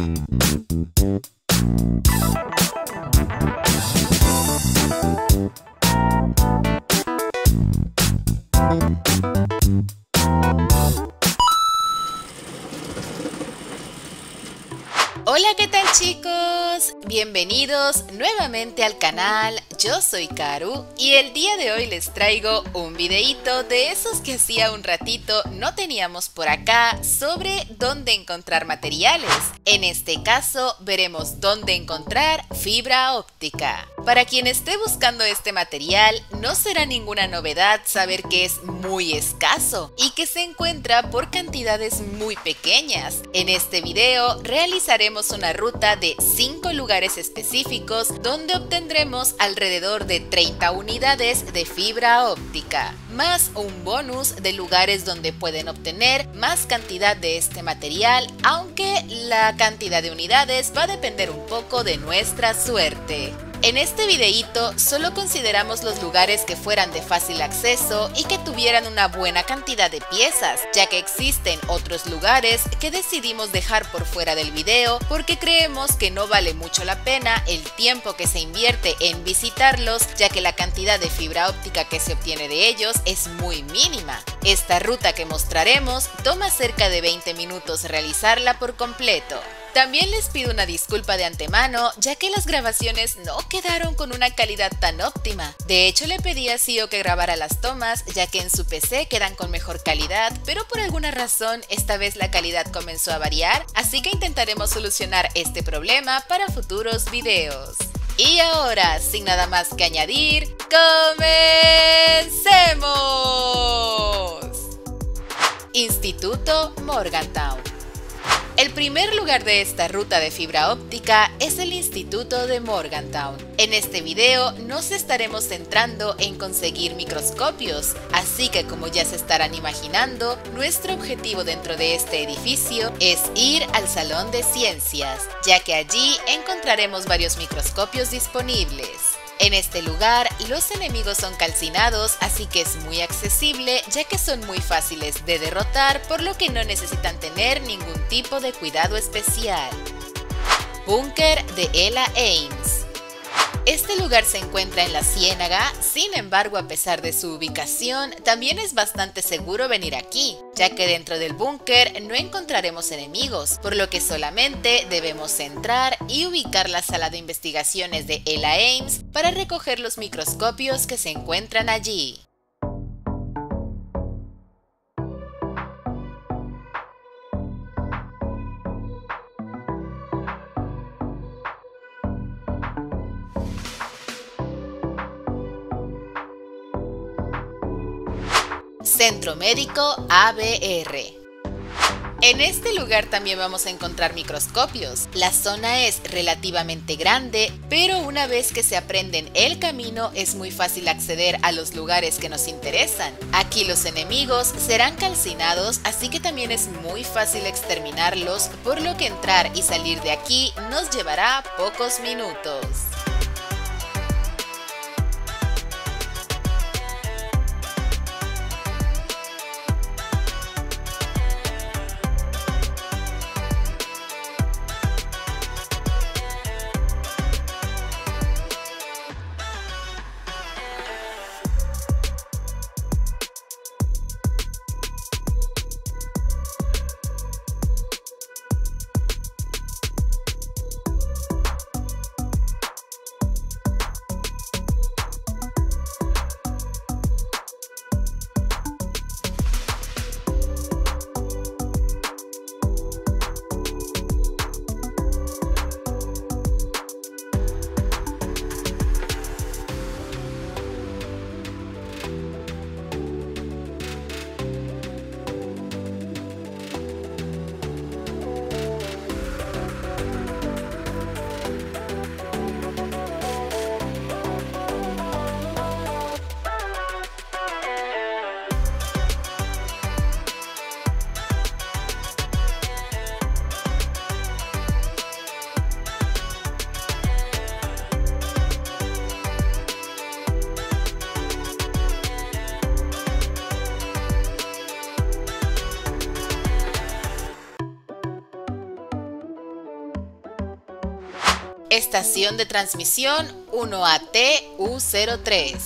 Mm-hmm. Bienvenidos nuevamente al canal, yo soy Karu y el día de hoy les traigo un videito de esos que hacía un ratito no teníamos por acá sobre dónde encontrar materiales. En este caso veremos dónde encontrar fibra óptica. Para quien esté buscando este material, no será ninguna novedad saber que es muy escaso y que se encuentra por cantidades muy pequeñas. En este video realizaremos una ruta de 5 lugares específicos donde obtendremos alrededor de 30 unidades de fibra óptica, más un bonus de lugares donde pueden obtener más cantidad de este material, aunque la cantidad de unidades va a depender un poco de nuestra suerte. En este videíto solo consideramos los lugares que fueran de fácil acceso y que tuvieran una buena cantidad de piezas, ya que existen otros lugares que decidimos dejar por fuera del video porque creemos que no vale mucho la pena el tiempo que se invierte en visitarlos, ya que la cantidad de fibra óptica que se obtiene de ellos es muy mínima. Esta ruta que mostraremos toma cerca de 20 minutos realizarla por completo. También les pido una disculpa de antemano, ya que las grabaciones no quedaron con una calidad tan óptima. De hecho, le pedí a Sio que grabara las tomas, ya que en su PC quedan con mejor calidad, pero por alguna razón esta vez la calidad comenzó a variar, así que intentaremos solucionar este problema para futuros videos. Y ahora, sin nada más que añadir, ¡comencemos! Instituto Morgantown el primer lugar de esta ruta de fibra óptica es el Instituto de Morgantown. En este video nos estaremos centrando en conseguir microscopios, así que como ya se estarán imaginando, nuestro objetivo dentro de este edificio es ir al Salón de Ciencias, ya que allí encontraremos varios microscopios disponibles. En este lugar, los enemigos son calcinados, así que es muy accesible ya que son muy fáciles de derrotar, por lo que no necesitan tener ningún tipo de cuidado especial. Búnker de Ella Ames este lugar se encuentra en la Ciénaga, sin embargo a pesar de su ubicación, también es bastante seguro venir aquí, ya que dentro del búnker no encontraremos enemigos, por lo que solamente debemos entrar y ubicar la sala de investigaciones de Ella Ames para recoger los microscopios que se encuentran allí. Centro Médico ABR. En este lugar también vamos a encontrar microscopios. La zona es relativamente grande, pero una vez que se aprenden el camino es muy fácil acceder a los lugares que nos interesan. Aquí los enemigos serán calcinados, así que también es muy fácil exterminarlos, por lo que entrar y salir de aquí nos llevará pocos minutos. Estación de transmisión 1AT-U03.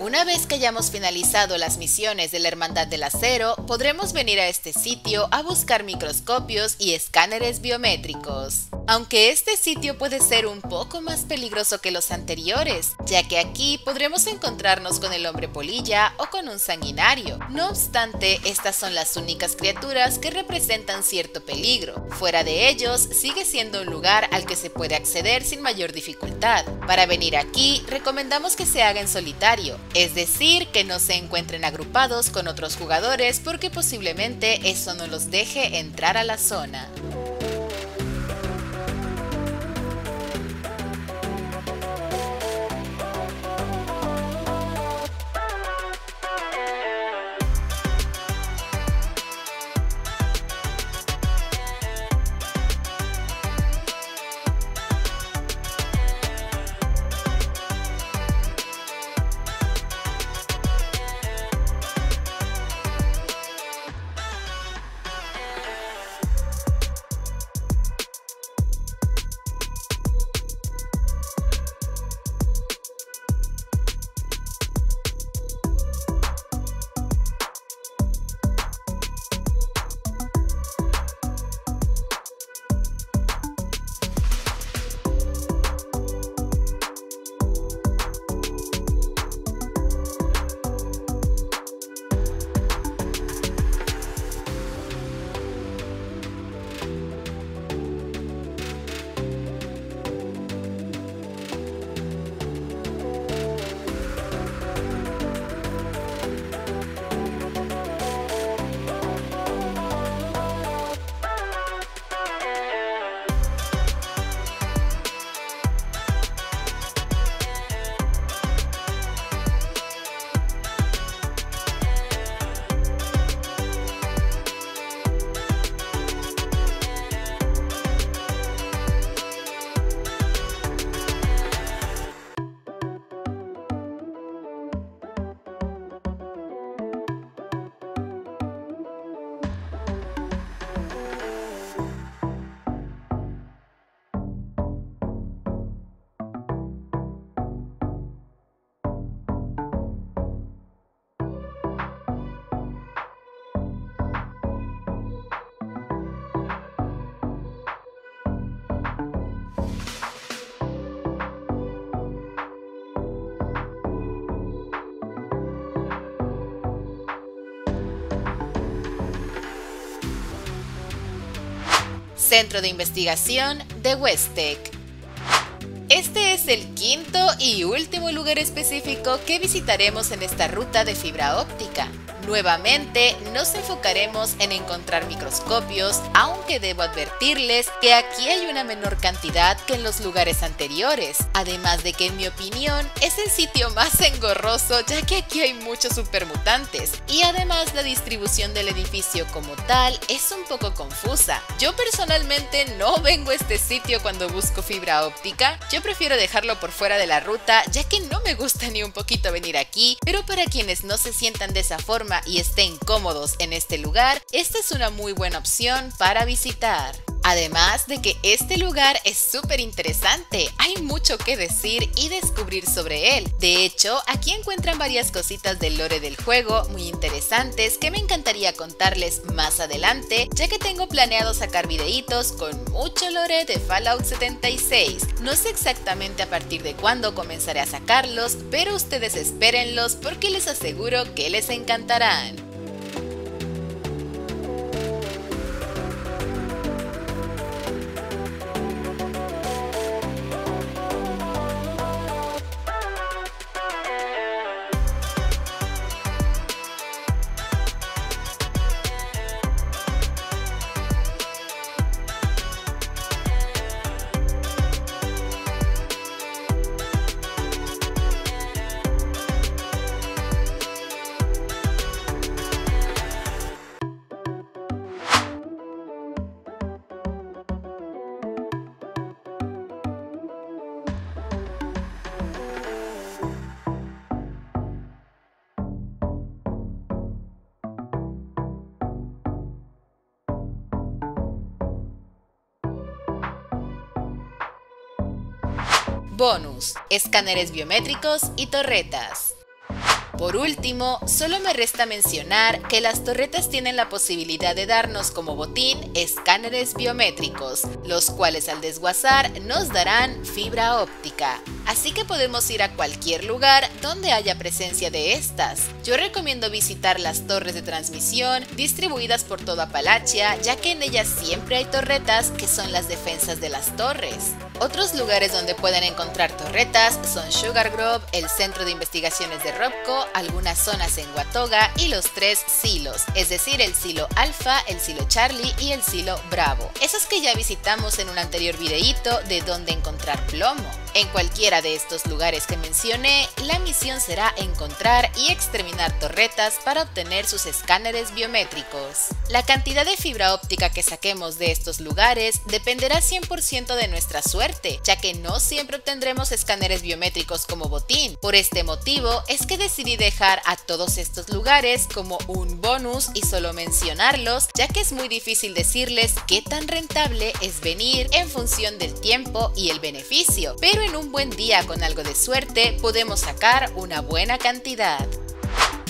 Una vez que hayamos finalizado las misiones de la Hermandad del Acero, podremos venir a este sitio a buscar microscopios y escáneres biométricos. Aunque este sitio puede ser un poco más peligroso que los anteriores, ya que aquí podremos encontrarnos con el hombre polilla o con un sanguinario. No obstante, estas son las únicas criaturas que representan cierto peligro. Fuera de ellos, sigue siendo un lugar al que se puede acceder sin mayor dificultad. Para venir aquí, recomendamos que se haga en solitario, es decir, que no se encuentren agrupados con otros jugadores porque posiblemente eso no los deje entrar a la zona. Centro de Investigación de Westec. Este es el quinto y último lugar específico que visitaremos en esta ruta de fibra óptica. Nuevamente nos enfocaremos en encontrar microscopios, aunque debo advertirles que aquí hay una menor cantidad que en los lugares anteriores, además de que en mi opinión es el sitio más engorroso ya que aquí hay muchos supermutantes y además la distribución del edificio como tal es un poco confusa. Yo personalmente no vengo a este sitio cuando busco fibra óptica, yo prefiero dejarlo por fuera de la ruta ya que no me gusta ni un poquito venir aquí, pero para quienes no se sientan de esa forma y estén cómodos en este lugar, esta es una muy buena opción para visitar. Además de que este lugar es súper interesante, hay mucho que decir y descubrir sobre él. De hecho, aquí encuentran varias cositas del lore del juego muy interesantes que me encantaría contarles más adelante, ya que tengo planeado sacar videitos con mucho lore de Fallout 76. No sé exactamente a partir de cuándo comenzaré a sacarlos, pero ustedes espérenlos porque les aseguro que les encantarán. Bonus, escáneres biométricos y torretas. Por último, solo me resta mencionar que las torretas tienen la posibilidad de darnos como botín escáneres biométricos, los cuales al desguazar nos darán fibra óptica. Así que podemos ir a cualquier lugar donde haya presencia de estas. Yo recomiendo visitar las torres de transmisión distribuidas por toda Apalachia, ya que en ellas siempre hay torretas que son las defensas de las torres. Otros lugares donde pueden encontrar torretas son Sugar Grove, el Centro de Investigaciones de Robco, algunas zonas en Watoga y los tres silos, es decir, el silo Alpha, el silo Charlie y el silo Bravo. Esos que ya visitamos en un anterior videíto de dónde encontrar plomo. En cualquiera de estos lugares que mencioné, la misión será encontrar y exterminar torretas para obtener sus escáneres biométricos. La cantidad de fibra óptica que saquemos de estos lugares dependerá 100% de nuestra suerte, ya que no siempre obtendremos escáneres biométricos como botín. Por este motivo es que decidí dejar a todos estos lugares como un bonus y solo mencionarlos, ya que es muy difícil decirles qué tan rentable es venir en función del tiempo y el beneficio, pero en un buen día con algo de suerte podemos sacar una buena cantidad.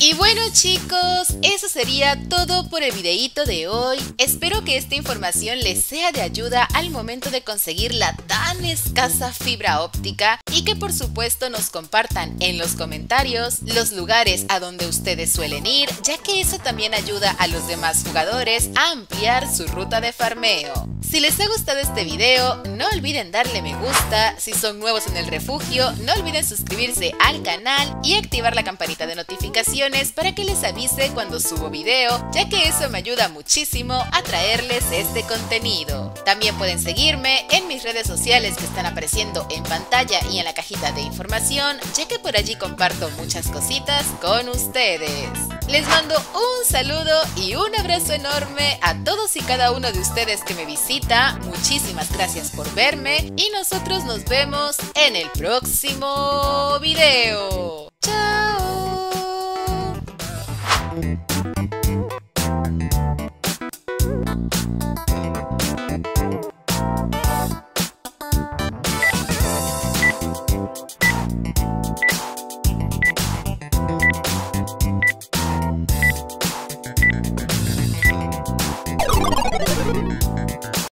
Y bueno chicos, eso sería todo por el videíto de hoy. Espero que esta información les sea de ayuda al momento de conseguir la tan escasa fibra óptica y que por supuesto nos compartan en los comentarios los lugares a donde ustedes suelen ir, ya que eso también ayuda a los demás jugadores a ampliar su ruta de farmeo. Si les ha gustado este video, no olviden darle me gusta, si son nuevos en el refugio, no olviden suscribirse al canal y activar la campanita de notificaciones para que les avise cuando subo video, ya que eso me ayuda muchísimo a traerles este contenido. También pueden seguirme en mis redes sociales que están apareciendo en pantalla y en la cajita de información, ya que por allí comparto muchas cositas con ustedes. Les mando un saludo y un abrazo enorme a todos y cada uno de ustedes que me visita. Muchísimas gracias por verme y nosotros nos vemos en el próximo video.